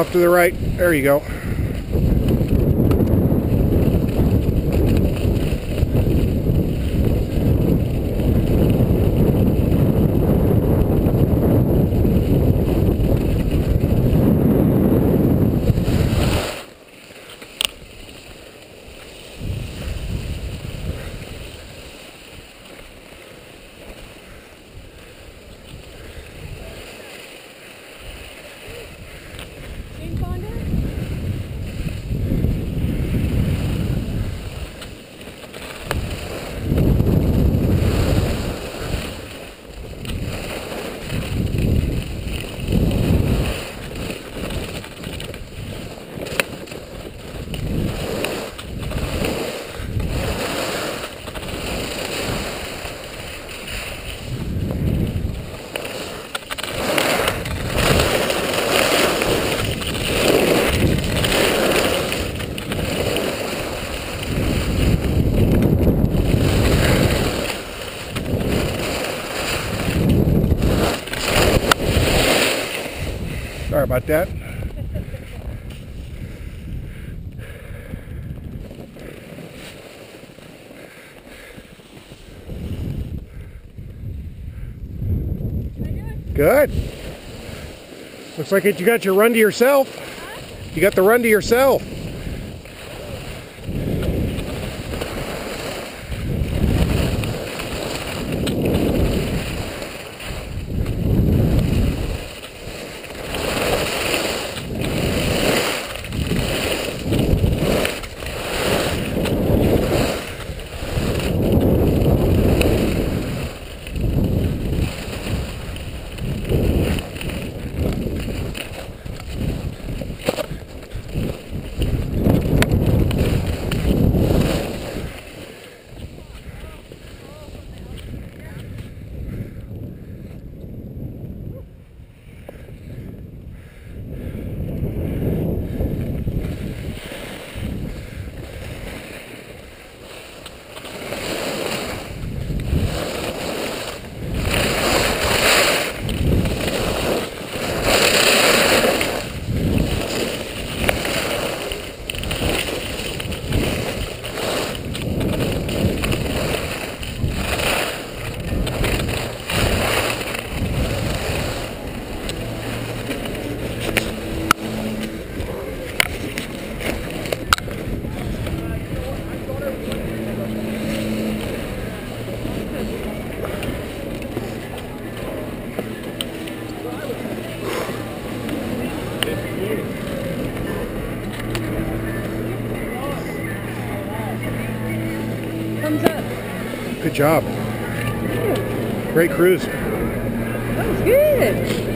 Off to the right. There you go. Sorry about that. Good. Looks like it, you got your run to yourself. You got the run to yourself. Thumbs up. Good job. Great cruise. That was good.